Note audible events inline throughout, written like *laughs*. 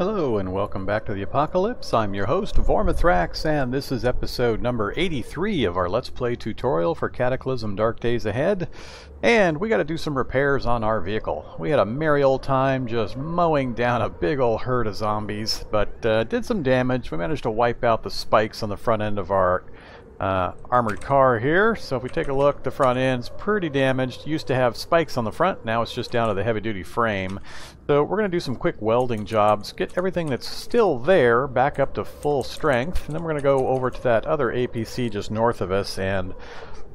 Hello and welcome back to the Apocalypse. I'm your host, Vormithrax, and this is episode number 83 of our Let's Play tutorial for Cataclysm Dark Days Ahead. And we got to do some repairs on our vehicle. We had a merry old time just mowing down a big old herd of zombies, but uh, did some damage. We managed to wipe out the spikes on the front end of our uh, armored car here. So if we take a look, the front end's pretty damaged. Used to have spikes on the front, now it's just down to the heavy-duty frame. So we're going to do some quick welding jobs, get everything that's still there back up to full strength, and then we're going to go over to that other APC just north of us and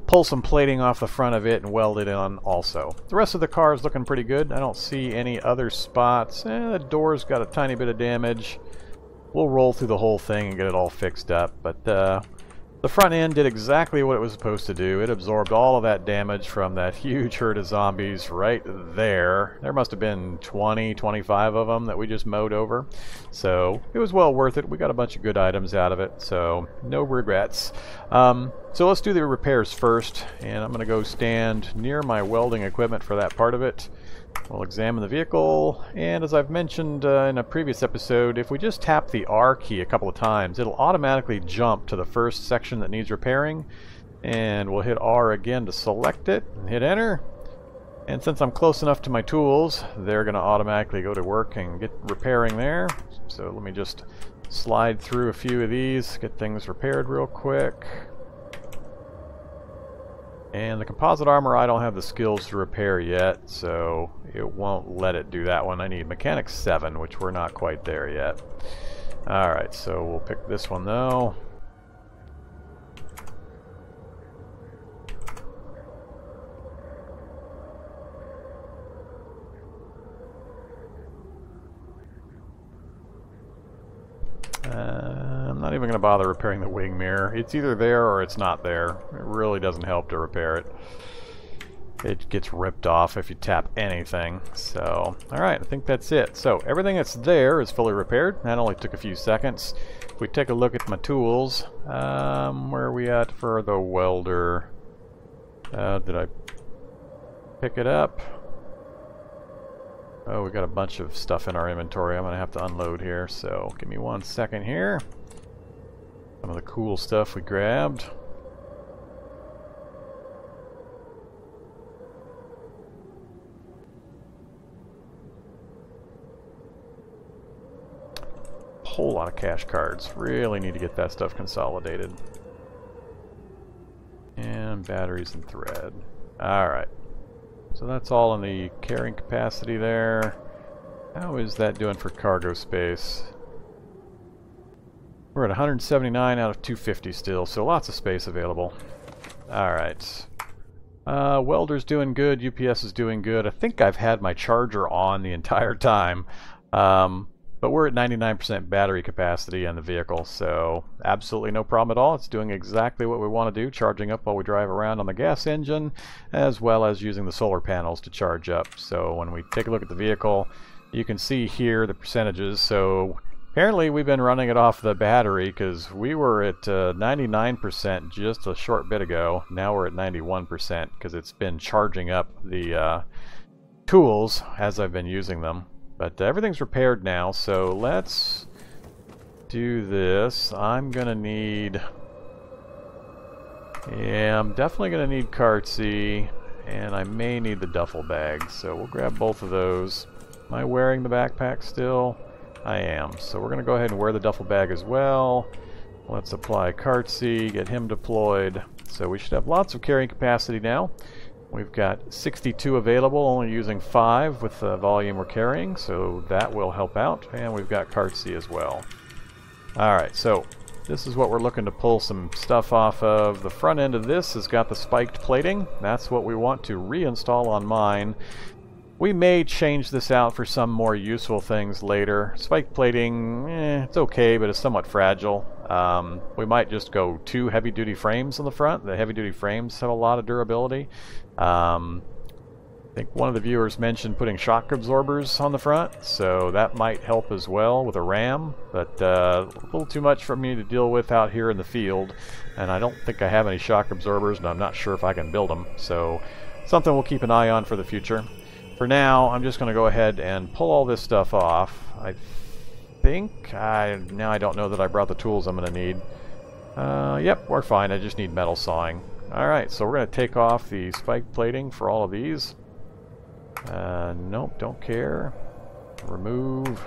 pull some plating off the front of it and weld it on also. The rest of the car is looking pretty good. I don't see any other spots. Eh, the door's got a tiny bit of damage. We'll roll through the whole thing and get it all fixed up, but uh, the front end did exactly what it was supposed to do. It absorbed all of that damage from that huge herd of zombies right there. There must have been 20, 25 of them that we just mowed over. So it was well worth it. We got a bunch of good items out of it, so no regrets. Um, so let's do the repairs first, and I'm going to go stand near my welding equipment for that part of it. We'll examine the vehicle, and as I've mentioned uh, in a previous episode, if we just tap the R key a couple of times, it'll automatically jump to the first section that needs repairing, and we'll hit R again to select it, and hit enter. And since I'm close enough to my tools, they're going to automatically go to work and get repairing there. So let me just slide through a few of these, get things repaired real quick. And the composite armor I don't have the skills to repair yet, so it won't let it do that one. I need mechanics 7, which we're not quite there yet. Alright, so we'll pick this one though. Uh, I'm not even going to bother repairing the wing mirror. It's either there or it's not there. It really doesn't help to repair it. It gets ripped off if you tap anything. So, alright, I think that's it. So, everything that's there is fully repaired. That only took a few seconds. If we take a look at my tools, um, where are we at for the welder? Uh, did I pick it up? Oh, we got a bunch of stuff in our inventory I'm going to have to unload here, so give me one second here. Some of the cool stuff we grabbed. Whole lot of cash cards. Really need to get that stuff consolidated. And batteries and thread. Alright. So that's all in the carrying capacity there. How is that doing for cargo space? We're at 179 out of 250 still, so lots of space available. Alright. Uh, welder's doing good, UPS is doing good. I think I've had my charger on the entire time. Um, but we're at 99% battery capacity on the vehicle, so absolutely no problem at all. It's doing exactly what we want to do, charging up while we drive around on the gas engine, as well as using the solar panels to charge up. So when we take a look at the vehicle, you can see here the percentages. So apparently we've been running it off the battery because we were at 99% uh, just a short bit ago. Now we're at 91% because it's been charging up the uh, tools as I've been using them. But everything's repaired now, so let's do this. I'm going to need... Yeah, I'm definitely going to need Cartsy, and I may need the duffel bag, so we'll grab both of those. Am I wearing the backpack still? I am, so we're going to go ahead and wear the duffel bag as well. Let's apply Cartsy, get him deployed. So we should have lots of carrying capacity now. We've got 62 available, only using 5 with the volume we're carrying, so that will help out. And we've got Cartsy as well. Alright, so this is what we're looking to pull some stuff off of. The front end of this has got the spiked plating. That's what we want to reinstall on mine. We may change this out for some more useful things later. Spike plating, eh, it's okay, but it's somewhat fragile. Um, we might just go two heavy-duty frames on the front. The heavy-duty frames have a lot of durability. Um, I think one of the viewers mentioned putting shock absorbers on the front, so that might help as well with a ram, but uh, a little too much for me to deal with out here in the field, and I don't think I have any shock absorbers, and I'm not sure if I can build them, so something we'll keep an eye on for the future. For now, I'm just going to go ahead and pull all this stuff off. I think. I Now I don't know that I brought the tools I'm going to need. Uh, yep, we're fine. I just need metal sawing. Alright, so we're going to take off the spike plating for all of these. Uh, nope, don't care. Remove.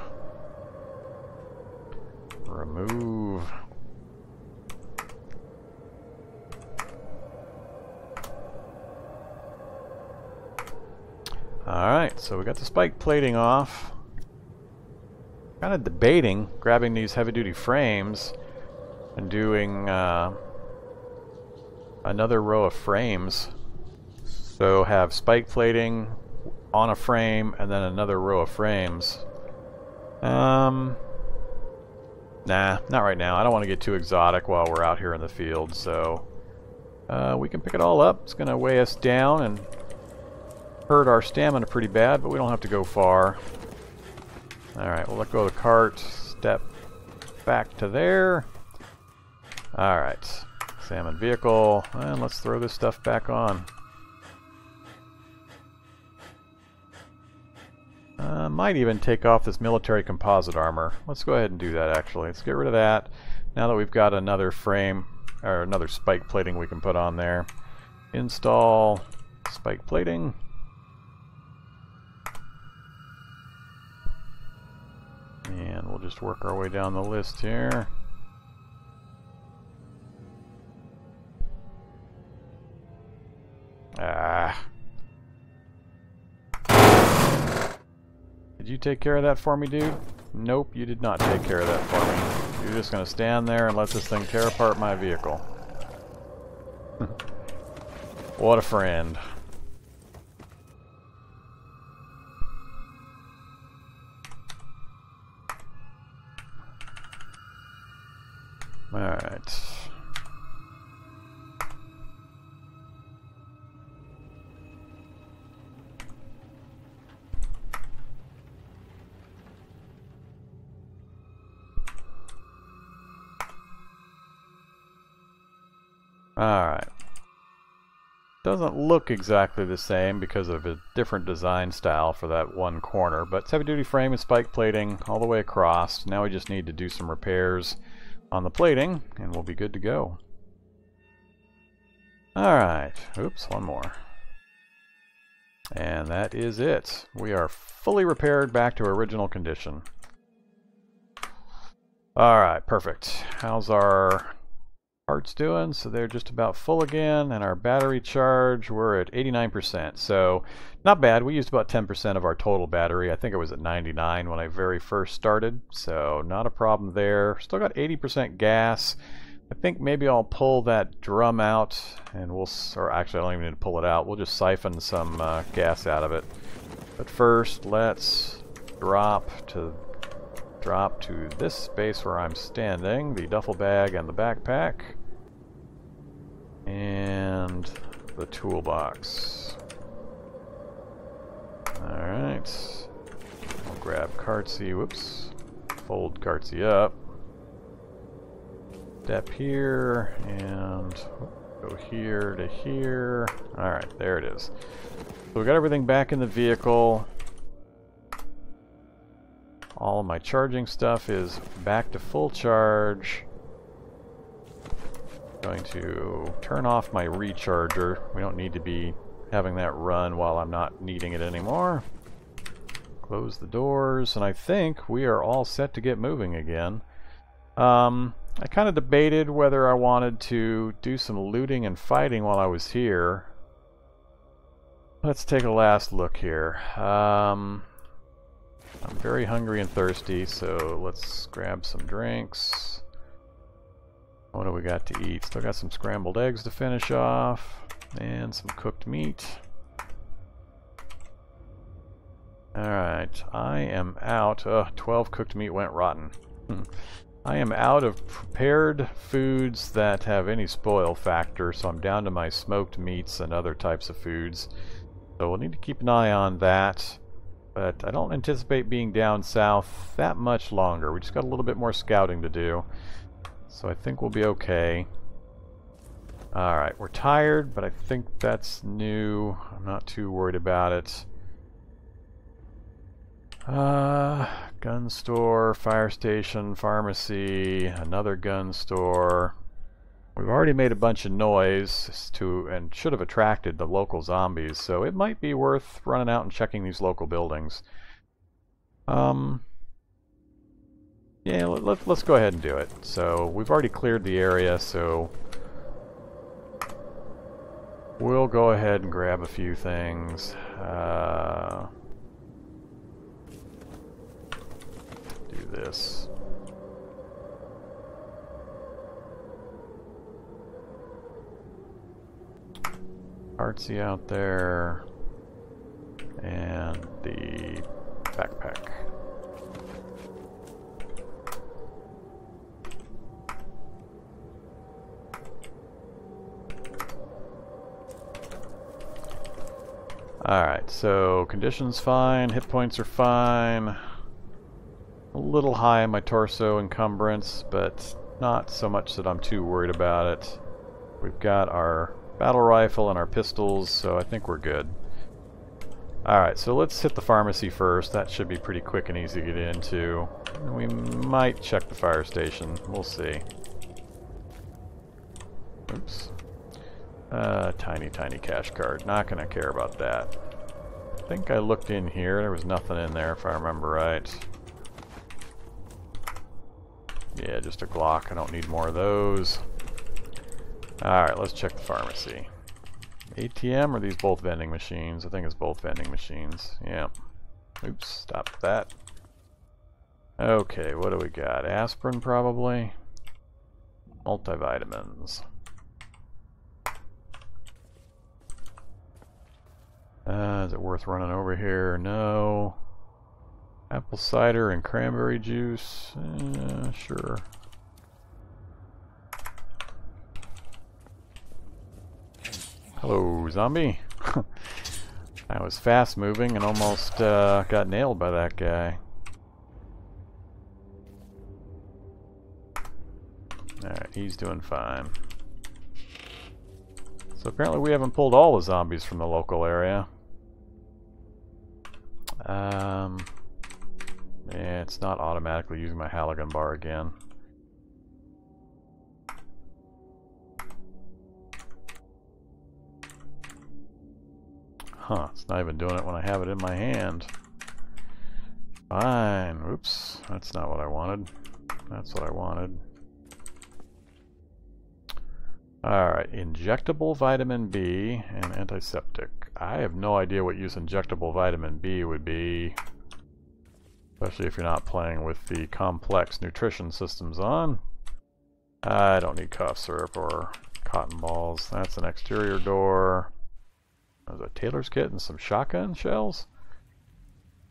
Remove. Alright, so we got the spike plating off. Kind of debating grabbing these heavy-duty frames and doing uh, another row of frames. So have spike plating on a frame and then another row of frames. Um, nah, not right now. I don't want to get too exotic while we're out here in the field, so uh, we can pick it all up. It's going to weigh us down and hurt our stamina pretty bad, but we don't have to go far. Alright, we'll let go of the cart, step back to there. Alright, salmon vehicle, and let's throw this stuff back on. Uh, might even take off this military composite armor. Let's go ahead and do that actually. Let's get rid of that. Now that we've got another frame, or another spike plating we can put on there. Install spike plating. And we'll just work our way down the list here. Ah. Did you take care of that for me, dude? Nope, you did not take care of that for me. You're just going to stand there and let this thing tear apart my vehicle. *laughs* what a friend. Alright. Alright. Doesn't look exactly the same because of a different design style for that one corner, but heavy duty frame and spike plating all the way across. Now we just need to do some repairs on the plating, and we'll be good to go. Alright, oops, one more. And that is it. We are fully repaired back to original condition. Alright, perfect. How's our parts doing? So they're just about full again, and our battery charge, we're at 89%. So not bad. We used about 10% of our total battery. I think it was at 99 when I very first started, so not a problem there. Still got 80% gas. I think maybe I'll pull that drum out, and we'll, or actually I don't even need to pull it out. We'll just siphon some uh, gas out of it. But first, let's drop to drop to this space where I'm standing, the duffel bag and the backpack. And the toolbox. Alright. We'll grab Cartsy, whoops. Fold Cartsy up. Step here, and go here to here. Alright, there it is. So we got everything back in the vehicle. All my charging stuff is back to full charge going to turn off my recharger. We don't need to be having that run while I'm not needing it anymore. Close the doors, and I think we are all set to get moving again. Um, I kind of debated whether I wanted to do some looting and fighting while I was here. Let's take a last look here. Um, I'm very hungry and thirsty, so let's grab some drinks. What do we got to eat? Still got some scrambled eggs to finish off, and some cooked meat. Alright, I am out. Ugh, 12 cooked meat went rotten. Hmm. I am out of prepared foods that have any spoil factor, so I'm down to my smoked meats and other types of foods. So we'll need to keep an eye on that. But I don't anticipate being down south that much longer. We just got a little bit more scouting to do. So I think we'll be okay. Alright, we're tired, but I think that's new. I'm not too worried about it. Uh, gun store, fire station, pharmacy, another gun store. We've already made a bunch of noise to and should have attracted the local zombies, so it might be worth running out and checking these local buildings. Um, yeah, let, us go ahead and do it. So we've already cleared the area, so we'll go ahead and grab a few things. Uh, do this. Cartsy out there. And the backpack. Alright, so conditions fine, hit points are fine. A little high in my torso encumbrance, but not so much that I'm too worried about it. We've got our battle rifle and our pistols, so I think we're good. Alright, so let's hit the pharmacy first. That should be pretty quick and easy to get into. We might check the fire station. We'll see. Oops. Uh, tiny, tiny cash card. Not gonna care about that. I think I looked in here. There was nothing in there, if I remember right. Yeah, just a Glock. I don't need more of those. Alright, let's check the pharmacy. ATM or these both vending machines? I think it's both vending machines. Yeah. Oops, stop that. Okay, what do we got? Aspirin probably? Multivitamins. Uh, is it worth running over here? No. Apple cider and cranberry juice? Uh, sure. Hello, zombie. *laughs* I was fast moving and almost uh, got nailed by that guy. Alright, he's doing fine. So apparently we haven't pulled all the zombies from the local area. Um, yeah, it's not automatically using my Halligan bar again. Huh, it's not even doing it when I have it in my hand. Fine. Oops, that's not what I wanted. That's what I wanted. Alright, injectable vitamin B and antiseptic. I have no idea what use injectable vitamin B would be. Especially if you're not playing with the complex nutrition systems on. I don't need cough syrup or cotton balls. That's an exterior door. There's a tailor's kit and some shotgun shells.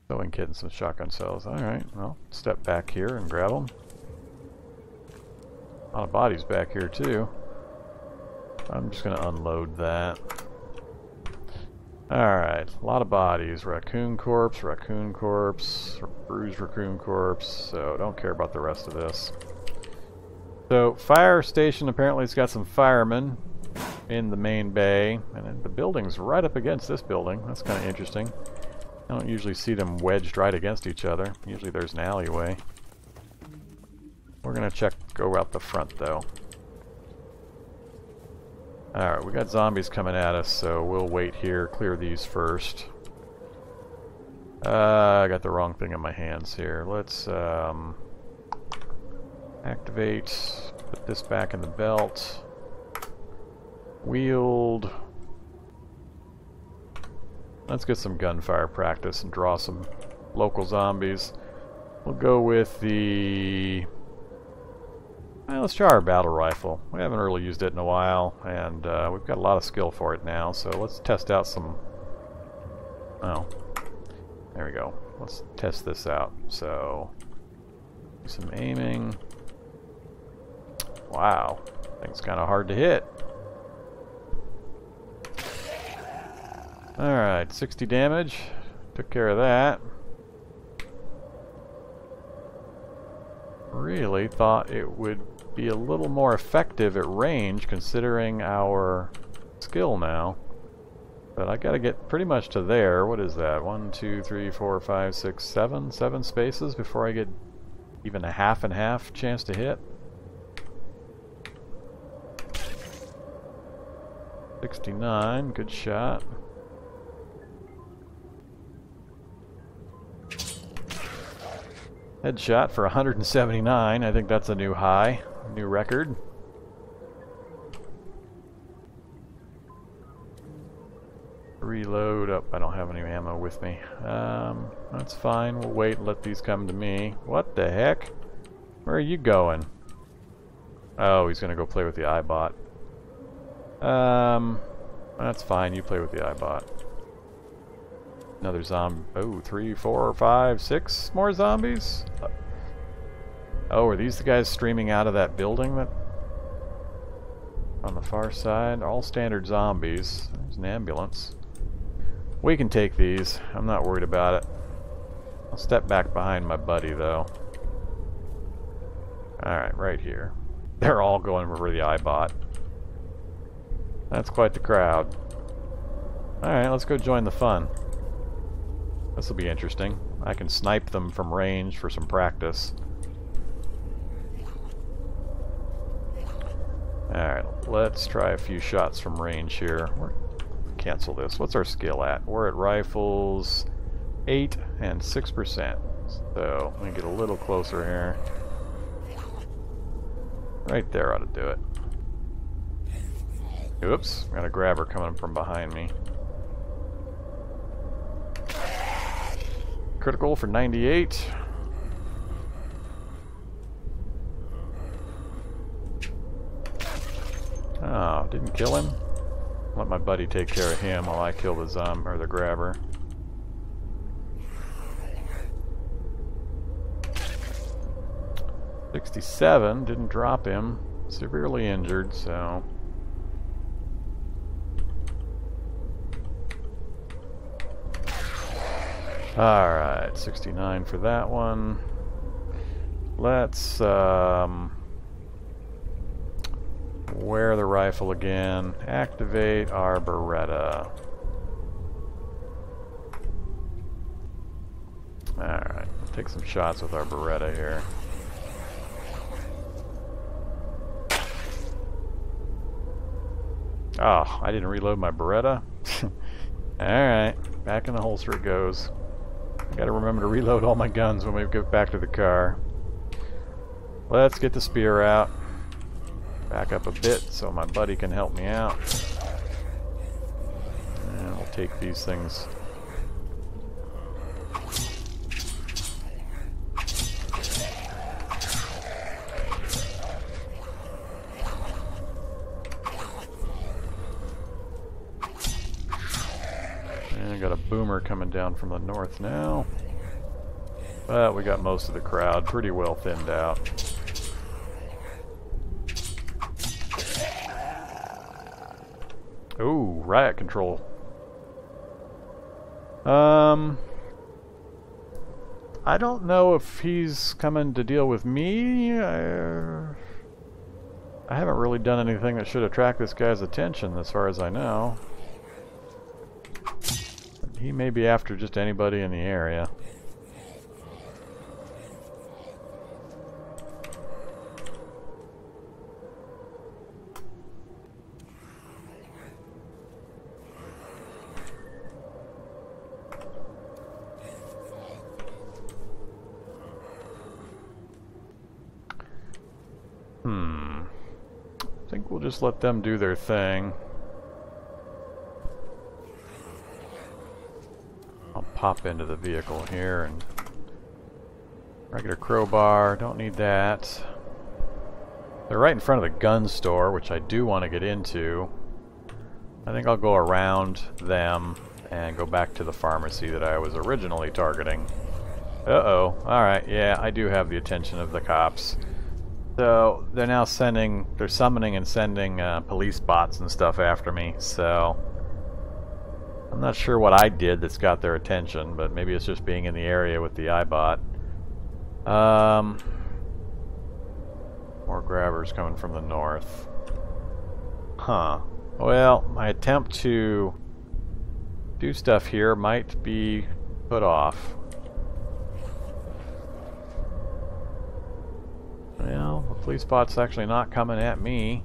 Sewing kit and some shotgun shells. Alright, well, step back here and grab them. A lot of bodies back here too. I'm just going to unload that. Alright, a lot of bodies. Raccoon corpse, raccoon corpse, bruised raccoon corpse, so don't care about the rest of this. So, fire station apparently it's got some firemen in the main bay. And the building's right up against this building. That's kind of interesting. I don't usually see them wedged right against each other. Usually there's an alleyway. We're going to check, go out the front though. Alright, we got zombies coming at us, so we'll wait here, clear these first. Uh, I got the wrong thing in my hands here. Let's um, activate, put this back in the belt. Wield. Let's get some gunfire practice and draw some local zombies. We'll go with the... Let's try our battle rifle. We haven't really used it in a while, and uh, we've got a lot of skill for it now, so let's test out some... Oh. There we go. Let's test this out. So, some aiming. Wow. Thing's kind of hard to hit. Alright, 60 damage. Took care of that. Really thought it would be a little more effective at range considering our skill now. But I gotta get pretty much to there. What is that? One, two, three, four, five, six, seven? Seven spaces before I get even a half and half chance to hit. 69, good shot. Headshot for 179, I think that's a new high, new record. Reload up. Oh, I don't have any ammo with me. Um, that's fine. We'll wait and let these come to me. What the heck? Where are you going? Oh, he's gonna go play with the Eyebot. Um, that's fine. You play with the Eyebot. Another zombie. Oh, three, four, five, six more zombies? Oh, are these the guys streaming out of that building that on the far side? All standard zombies. There's an ambulance. We can take these. I'm not worried about it. I'll step back behind my buddy, though. Alright, right here. They're all going for the Eyebot. That's quite the crowd. Alright, let's go join the fun. This will be interesting. I can snipe them from range for some practice. Alright, let's try a few shots from range here. We're cancel this. What's our skill at? We're at rifles 8 and 6%. So let me get a little closer here. Right there ought to do it. Oops, got a grabber coming from behind me. Critical for 98. Oh, didn't kill him? Let my buddy take care of him while I kill the zombie or the grabber. Sixty-seven didn't drop him. Severely injured, so. Alright, 69 for that one. Let's, um, wear the rifle again. Activate our Beretta. Alright, take some shots with our Beretta here. Oh, I didn't reload my Beretta? *laughs* Alright, back in the holster it goes. Gotta remember to reload all my guns when we get back to the car. Let's get the spear out. Back up a bit so my buddy can help me out. And we'll take these things. And I got a boomer coming down from the north now. But we got most of the crowd pretty well thinned out. Ooh, riot control. Um, I don't know if he's coming to deal with me. I, I haven't really done anything that should attract this guy's attention, as far as I know. He may be after just anybody in the area. Just let them do their thing. I'll pop into the vehicle here and regular crowbar, don't need that. They're right in front of the gun store, which I do want to get into. I think I'll go around them and go back to the pharmacy that I was originally targeting. Uh-oh. Alright, yeah, I do have the attention of the cops. So they're now sending, they're summoning and sending uh, police bots and stuff after me. So I'm not sure what I did that's got their attention, but maybe it's just being in the area with the Eyebot. Um, more grabbers coming from the north. Huh. Well, my attempt to do stuff here might be put off. Well, the police bot's actually not coming at me.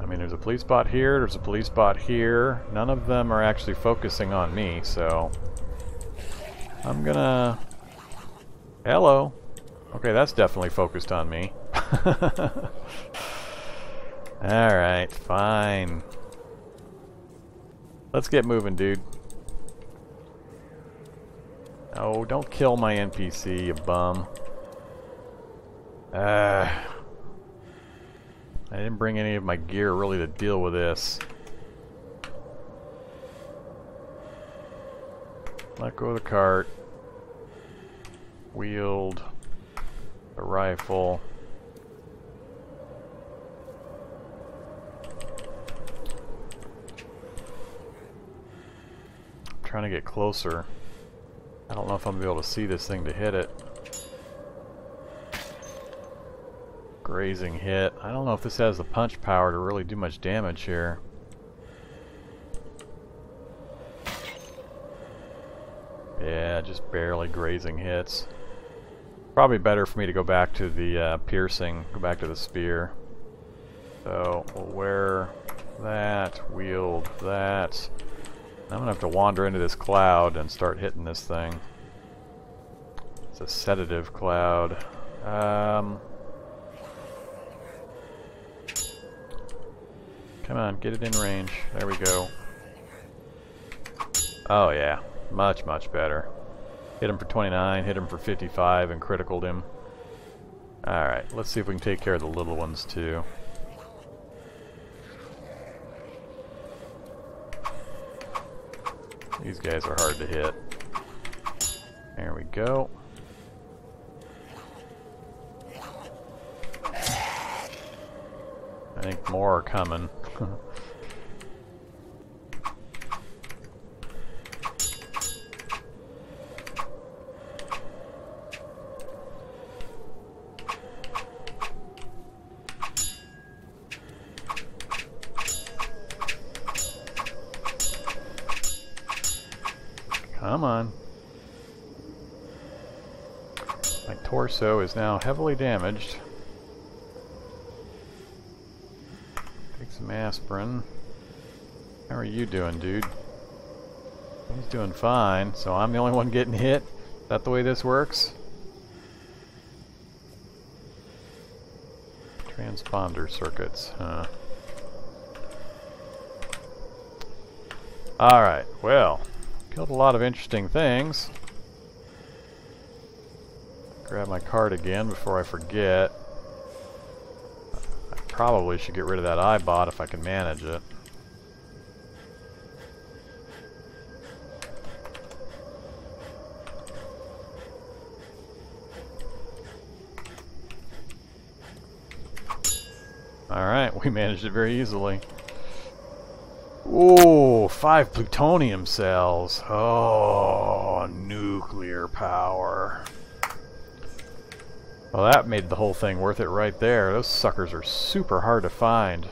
I mean, there's a police bot here, there's a police bot here. None of them are actually focusing on me, so... I'm gonna... Hello. Okay, that's definitely focused on me. *laughs* Alright, fine. Let's get moving, dude. Oh, don't kill my NPC, you bum. Uh, I didn't bring any of my gear really to deal with this. Let go of the cart. Wield the rifle. I'm trying to get closer. I don't know if I'm going to be able to see this thing to hit it. Grazing hit. I don't know if this has the punch power to really do much damage here. Yeah, just barely grazing hits. Probably better for me to go back to the uh, piercing, go back to the spear. So, we'll wear that, wield that. I'm gonna have to wander into this cloud and start hitting this thing. It's a sedative cloud. Um, come on, get it in range. There we go. Oh yeah, much, much better. Hit him for 29, hit him for 55, and criticaled him. Alright, let's see if we can take care of the little ones too. These guys are hard to hit. There we go. I think more are coming. Come on. My torso is now heavily damaged. Take How are you doing, dude? He's doing fine, so I'm the only one getting hit? Is that the way this works? Transponder circuits, huh? Alright, well, Killed a lot of interesting things. Grab my card again before I forget. Probably should get rid of that Eyebot if I can manage it. Alright, we managed it very easily. Oh, five plutonium cells. Oh, nuclear power. Well, that made the whole thing worth it right there. Those suckers are super hard to find.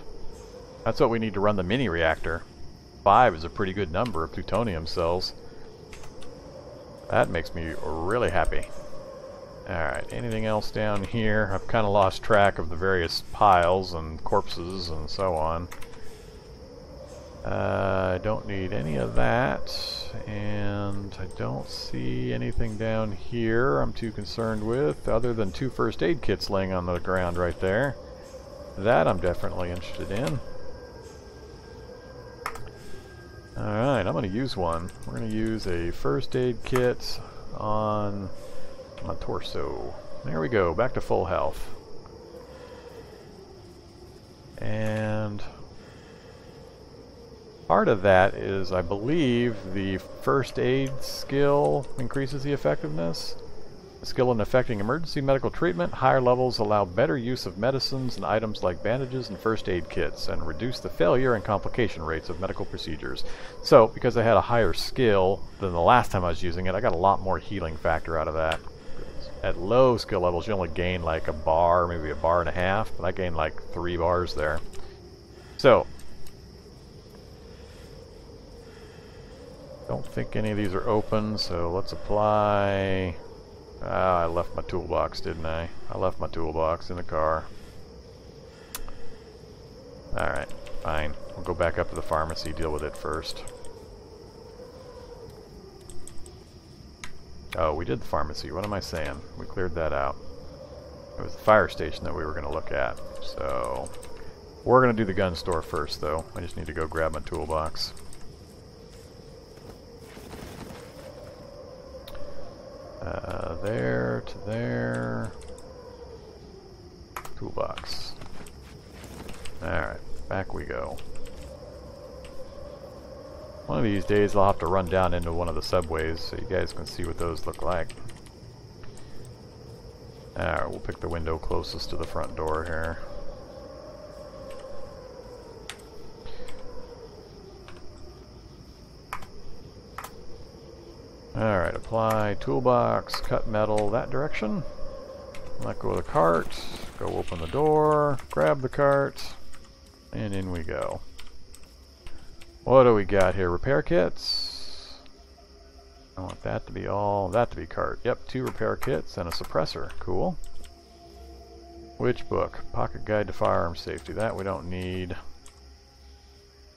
That's what we need to run the mini reactor. Five is a pretty good number of plutonium cells. That makes me really happy. Alright, anything else down here? I've kind of lost track of the various piles and corpses and so on. Uh, I don't need any of that, and I don't see anything down here I'm too concerned with, other than two first aid kits laying on the ground right there. That I'm definitely interested in. Alright, I'm going to use one. We're going to use a first aid kit on my torso. There we go, back to full health. And Part of that is, I believe, the first aid skill increases the effectiveness. Skill in effecting emergency medical treatment, higher levels allow better use of medicines and items like bandages and first aid kits, and reduce the failure and complication rates of medical procedures. So, because I had a higher skill than the last time I was using it, I got a lot more healing factor out of that. At low skill levels, you only gain like a bar, maybe a bar and a half, but I gained like three bars there. So, Don't think any of these are open, so let's apply... Ah, I left my toolbox, didn't I? I left my toolbox in the car. Alright, fine. We'll go back up to the pharmacy, deal with it first. Oh, we did the pharmacy. What am I saying? We cleared that out. It was the fire station that we were going to look at. So, we're going to do the gun store first, though. I just need to go grab my toolbox. Uh, there to there. Toolbox. Alright, back we go. One of these days I'll have to run down into one of the subways so you guys can see what those look like. Alright, we'll pick the window closest to the front door here. Alright, apply toolbox, cut metal that direction. Let go of the cart, go open the door, grab the cart, and in we go. What do we got here? Repair kits. I want that to be all, that to be cart. Yep, two repair kits and a suppressor. Cool. Which book? Pocket Guide to Firearm Safety. That we don't need.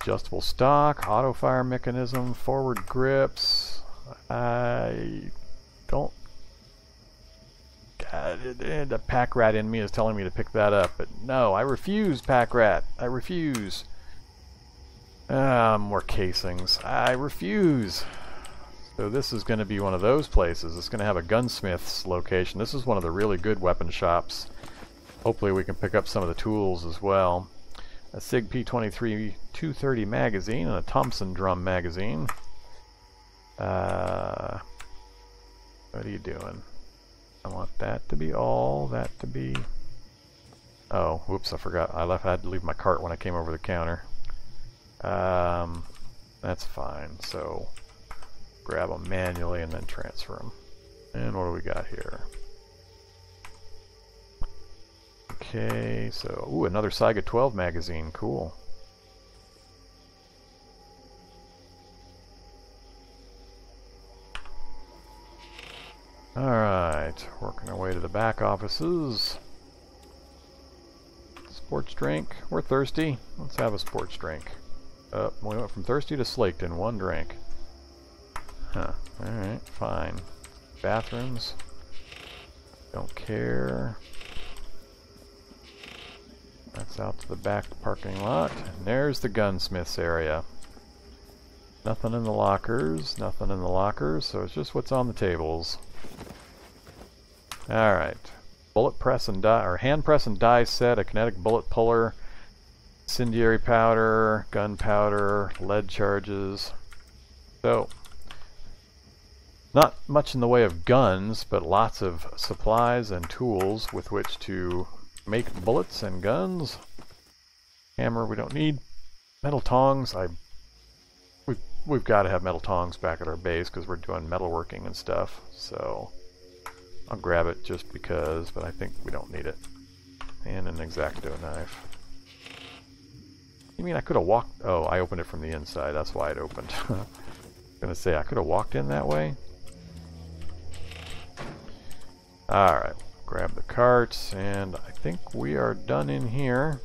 Adjustable stock, auto fire mechanism, forward grips. I don't... God, the pack rat in me is telling me to pick that up, but no, I refuse, pack rat. I refuse. Ah, more casings. I refuse. So this is going to be one of those places. It's going to have a gunsmith's location. This is one of the really good weapon shops. Hopefully we can pick up some of the tools as well. A SIG P23 230 magazine and a Thompson drum magazine. Uh, what are you doing? I want that to be all, that to be... Oh, whoops, I forgot. I left. I had to leave my cart when I came over the counter. Um, that's fine. So grab them manually and then transfer them. And what do we got here? Okay, so, ooh, another Saiga 12 magazine. Cool. Alright, working our way to the back offices. Sports drink. We're thirsty. Let's have a sports drink. Uh, we went from thirsty to slaked in one drink. Huh. Alright, fine. Bathrooms. Don't care. That's out to the back parking lot. And there's the gunsmith's area. Nothing in the lockers, nothing in the lockers, so it's just what's on the tables. Alright. Bullet press and die, or hand press and die set, a kinetic bullet puller, incendiary powder, gunpowder, lead charges. So, not much in the way of guns, but lots of supplies and tools with which to make bullets and guns. Hammer we don't need. Metal tongs, I we've got to have metal tongs back at our base because we're doing metalworking and stuff. So I'll grab it just because, but I think we don't need it. And an X-Acto knife. You mean I could have walked... Oh, I opened it from the inside. That's why it opened. *laughs* I to say, I could have walked in that way. Alright, grab the carts, and I think we are done in here.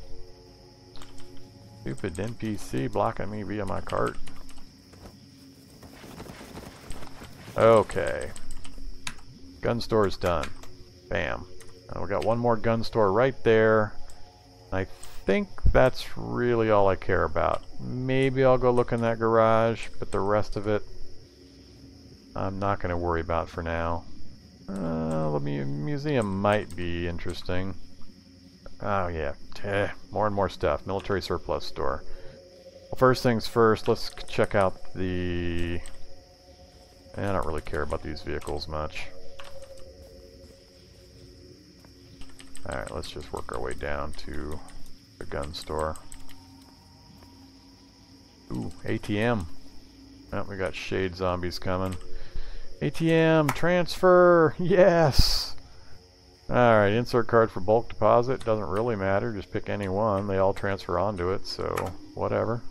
Stupid NPC blocking me via my cart. Okay. Gun store is done. Bam. And we got one more gun store right there. I think that's really all I care about. Maybe I'll go look in that garage, but the rest of it I'm not going to worry about for now. Uh, the mu museum might be interesting. Oh yeah, more and more stuff. Military surplus store. First things first, let's check out the... Eh, I don't really care about these vehicles much. Alright, let's just work our way down to the gun store. Ooh, ATM. Oh, we got shade zombies coming. ATM, transfer, yes! Alright, insert card for bulk deposit. Doesn't really matter, just pick any one. They all transfer onto it, so whatever.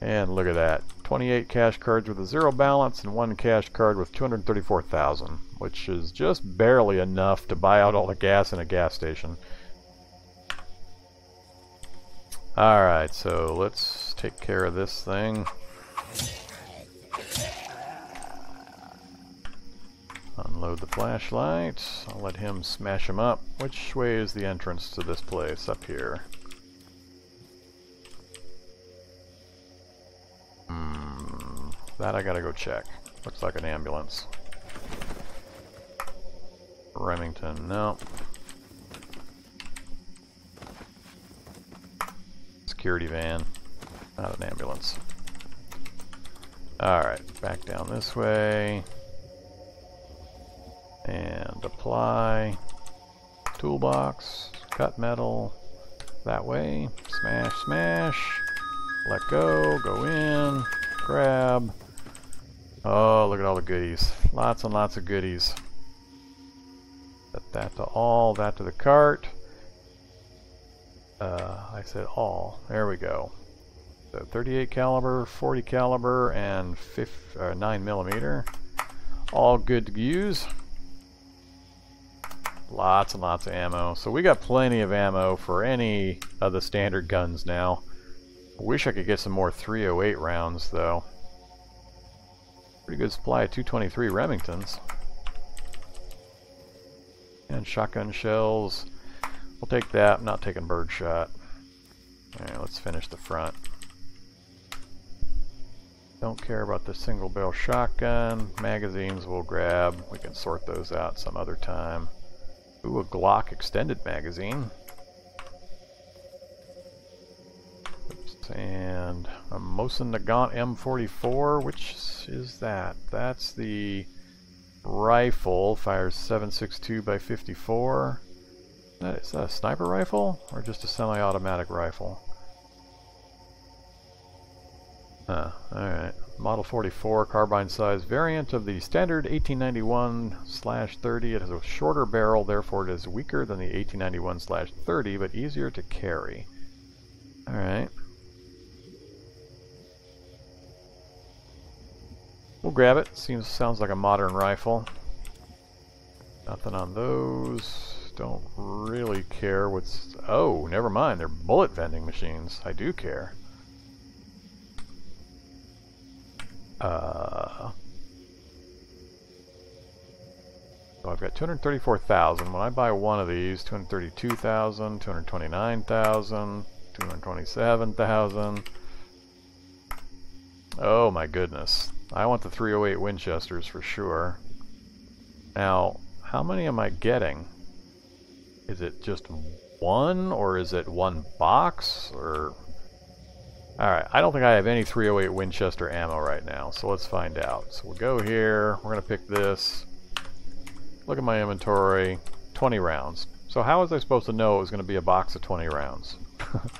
And look at that. 28 cash cards with a zero balance and one cash card with 234,000, which is just barely enough to buy out all the gas in a gas station. Alright, so let's take care of this thing. Unload the flashlight. I'll let him smash him up. Which way is the entrance to this place? Up here. Hmm. That I gotta go check. Looks like an ambulance. Remington, no. Security van. Not an ambulance. Alright, back down this way and apply toolbox cut metal that way smash smash let go go in grab. Oh look at all the goodies. Lots and lots of goodies. Set that to all that to the cart. Uh, I said all. There we go. So 38 caliber 40 caliber and 5, uh, 9 millimeter. All good to use. Lots and lots of ammo. So we got plenty of ammo for any of the standard guns now. Wish I could get some more 308 rounds though. Pretty good supply of 223 Remingtons. And shotgun shells. We'll take that. I'm not taking birdshot. Alright, let's finish the front. Don't care about the single barrel shotgun. Magazines we'll grab. We can sort those out some other time. Ooh, a Glock extended magazine. And a Mosin Nagant M44, which is that? That's the rifle, fires 7.62 by 54. Is that a sniper rifle or just a semi-automatic rifle? Ah, huh, alright. Model 44 carbine size variant of the standard 1891-30. It has a shorter barrel, therefore it is weaker than the 1891-30, but easier to carry. Alright. We'll grab it. Seems sounds like a modern rifle. Nothing on those. Don't really care what's... Oh, never mind. They're bullet vending machines. I do care. Uh, so I've got 234,000. When I buy one of these, 232,000, 229,000, 227,000. Oh my goodness. I want the 308 Winchesters for sure. Now, how many am I getting? Is it just one, or is it one box, or Alright, I don't think I have any 308 Winchester ammo right now, so let's find out. So we'll go here, we're going to pick this, look at my inventory, 20 rounds. So how was I supposed to know it was going to be a box of 20 rounds?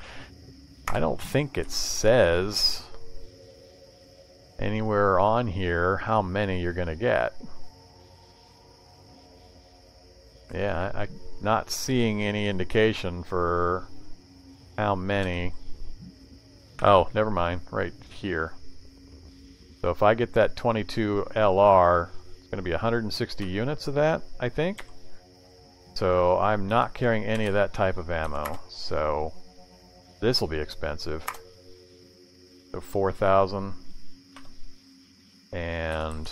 *laughs* I don't think it says anywhere on here how many you're going to get. Yeah, I, not seeing any indication for how many Oh, never mind. Right here. So if I get that 22 LR, it's going to be 160 units of that, I think. So I'm not carrying any of that type of ammo. So this will be expensive. So 4,000. And,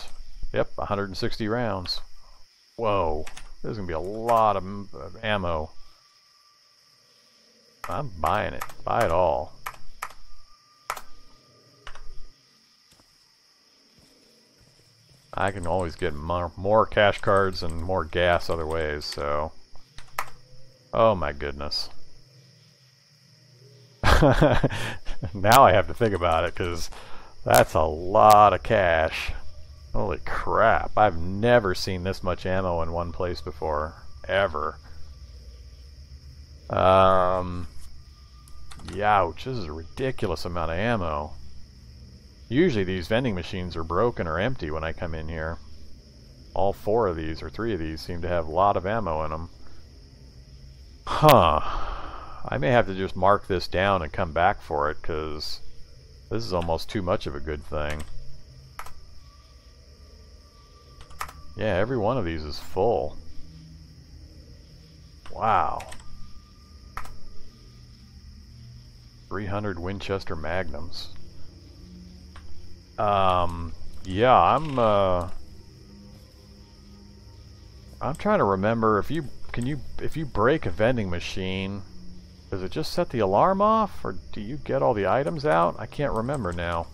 yep, 160 rounds. Whoa. There's going to be a lot of ammo. I'm buying it. Buy it all. I can always get more, more cash cards and more gas other ways, so... Oh my goodness. *laughs* now I have to think about it, because that's a lot of cash. Holy crap, I've never seen this much ammo in one place before. Ever. Um... Youch, this is a ridiculous amount of ammo. Usually these vending machines are broken or empty when I come in here. All four of these, or three of these, seem to have a lot of ammo in them. Huh. I may have to just mark this down and come back for it, because This is almost too much of a good thing. Yeah, every one of these is full. Wow. 300 Winchester Magnums. Um, yeah, I'm, uh... I'm trying to remember if you, can you, if you break a vending machine, does it just set the alarm off, or do you get all the items out? I can't remember now.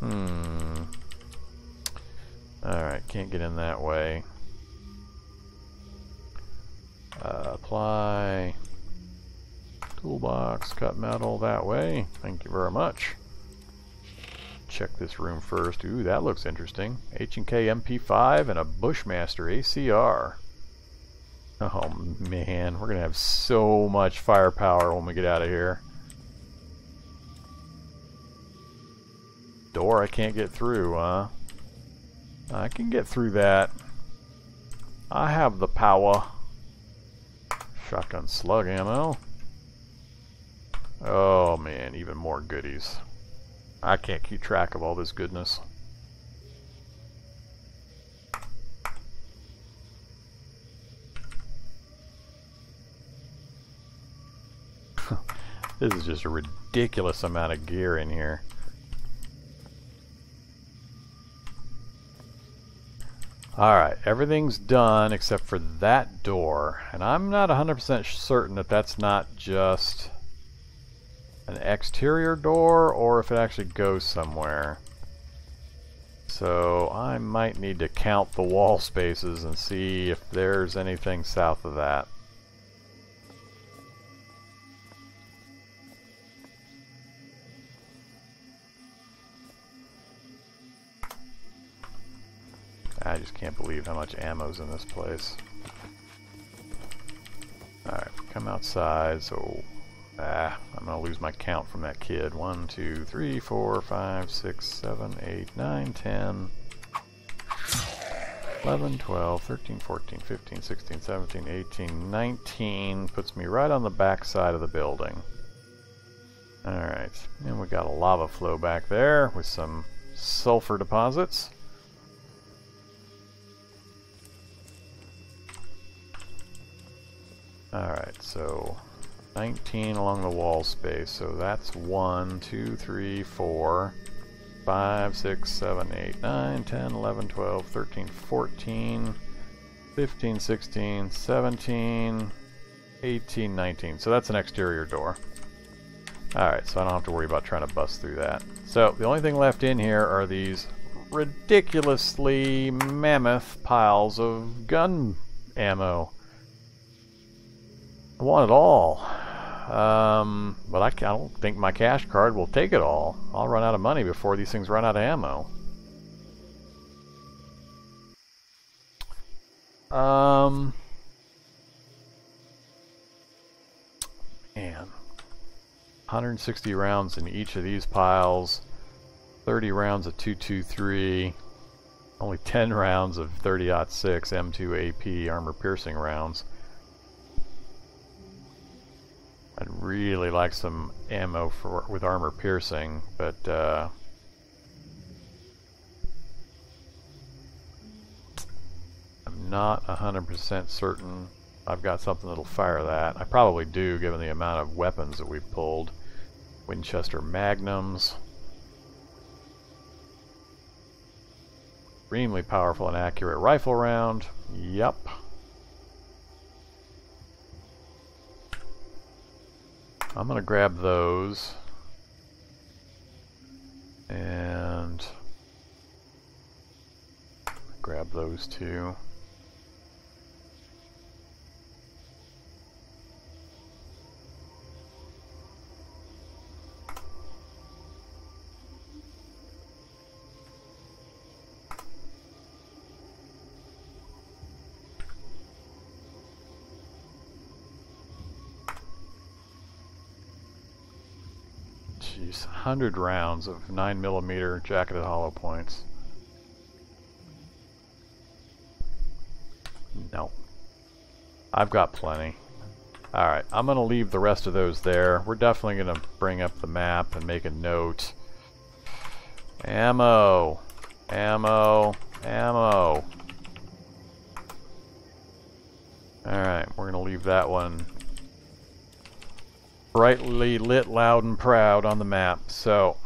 Hmm. Alright, can't get in that way. Uh, apply. Toolbox, cut metal that way. Thank you very much. Check this room first. Ooh, that looks interesting. H&K MP5 and a Bushmaster ACR. Oh man, we're gonna have so much firepower when we get out of here. Door I can't get through, huh? I can get through that. I have the power. Shotgun slug ammo. Oh man, even more goodies. I can't keep track of all this goodness. This is just a ridiculous amount of gear in here. Alright, everything's done except for that door. And I'm not 100% certain that that's not just an exterior door or if it actually goes somewhere. So I might need to count the wall *laughs* spaces and see if there's anything south of that. I just can't believe how much ammo's in this place. Alright, come outside, so... Ah, I'm gonna lose my count from that kid. 1, 2, 3, 4, 5, 6, 7, 8, 9, 10... 11, 12, 13, 14, 15, 16, 17, 18, 19 puts me right on the back side of the building. Alright, and we got a lava flow back there with some sulfur deposits. Alright, so 19 along the wall space, so that's 1, 2, 3, 4, 5, 6, 7, 8, 9, 10, 11, 12, 13, 14, 15, 16, 17, 18, 19. So that's an exterior door. Alright, so I don't have to worry about trying to bust through that. So the only thing left in here are these ridiculously mammoth piles of gun ammo. I want it all. Um, but I, I don't think my cash card will take it all. I'll run out of money before these things run out of ammo. Um, man, 160 rounds in each of these piles, 30 rounds of 223, only 10 rounds of 30-06 M2 AP armor piercing rounds. I'd really like some ammo for with armor piercing, but uh, I'm not 100% certain I've got something that'll fire that. I probably do, given the amount of weapons that we've pulled. Winchester Magnums. Extremely powerful and accurate rifle round. Yep. I'm going to grab those. And grab those two. Jeez, 100 rounds of 9mm jacketed hollow points. No. I've got plenty. Alright, I'm going to leave the rest of those there. We're definitely going to bring up the map and make a note. Ammo. Ammo. Ammo. Alright, we're going to leave that one brightly lit, loud, and proud on the map. So,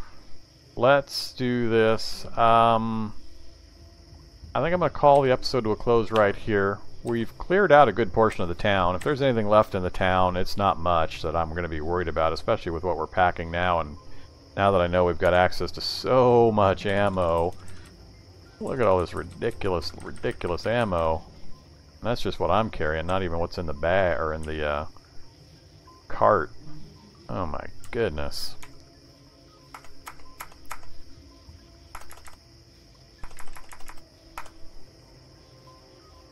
let's do this. Um, I think I'm going to call the episode to a close right here. We've cleared out a good portion of the town. If there's anything left in the town, it's not much that I'm going to be worried about, especially with what we're packing now. And now that I know we've got access to so much ammo. Look at all this ridiculous, ridiculous ammo. And that's just what I'm carrying, not even what's in the bag or in the uh, cart. Oh my goodness.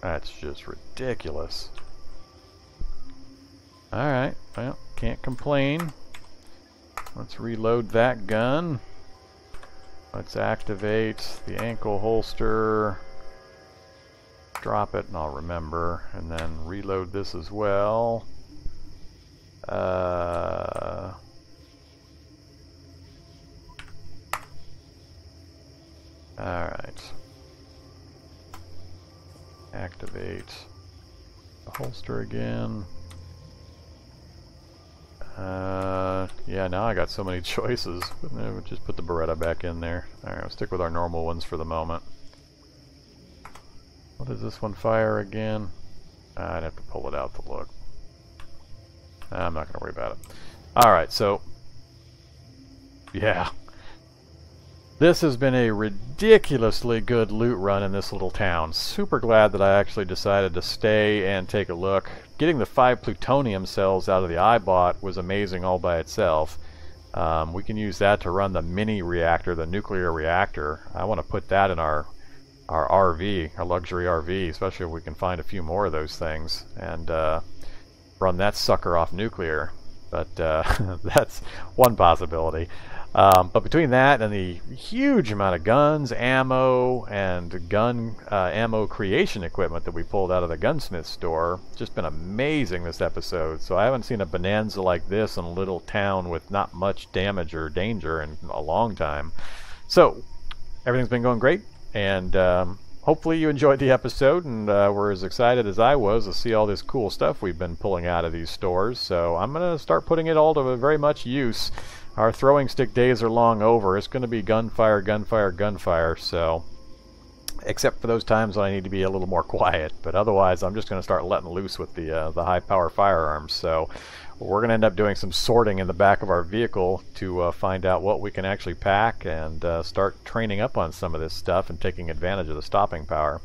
That's just ridiculous. Alright, well, can't complain. Let's reload that gun. Let's activate the ankle holster. Drop it and I'll remember. And then reload this as well. Uh, Alright. Activate the holster again. Uh, yeah, now I got so many *laughs* choices. Just put the Beretta back in there. Alright, I'll stick with our normal ones for the moment. What does this one fire again? I'd have to pull it out to look. I'm not going to worry about it. Alright, so... Yeah. This has been a ridiculously good loot run in this little town. Super glad that I actually decided to stay and take a look. Getting the five plutonium cells out of the Eyebot was amazing all by itself. Um, we can use that to run the mini reactor, the nuclear reactor. I want to put that in our our RV, our luxury RV, especially if we can find a few more of those things. And uh, run that sucker off nuclear. But uh, *laughs* that's one possibility. Um, but between that and the huge amount of guns, ammo, and gun uh, ammo creation equipment that we pulled out of the gunsmith store, just been amazing this episode. So I haven't seen a bonanza like this in a little town with not much damage or danger in a long time. So everything's been going great, and um, hopefully you enjoyed the episode and uh, were as excited as I was to see all this cool stuff we've been pulling out of these stores. So I'm going to start putting it all to very much use. Our throwing stick days are long over. It's going to be gunfire, gunfire, gunfire. So except for those times when I need to be a little more *laughs* quiet. But otherwise, I'm just going to start letting loose with the uh, the high power firearms. So we're going to end up doing some sorting in the back of our vehicle to uh, find out what we can actually pack and uh, start training up on some of this stuff and taking advantage of the stopping power.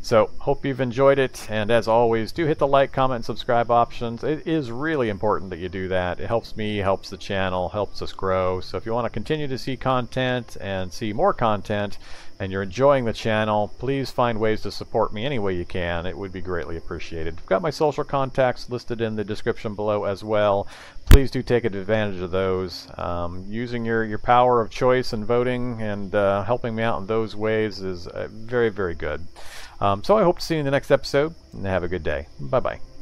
So, hope you've enjoyed it, and as always, do hit the like, comment, and subscribe options. It is really important that you do that. It helps me, helps the channel, helps us grow. So if you want to continue to see content and see more content, and you're enjoying the channel, please find ways to support me any way you can. It would be greatly appreciated. I've got my social contacts listed in the description below as well. Please do take advantage of those. Um, using your, your power of choice and voting and uh, helping me out in those ways is uh, very, very good. Um, so I hope to see you in the next episode, and have a good day. Bye-bye.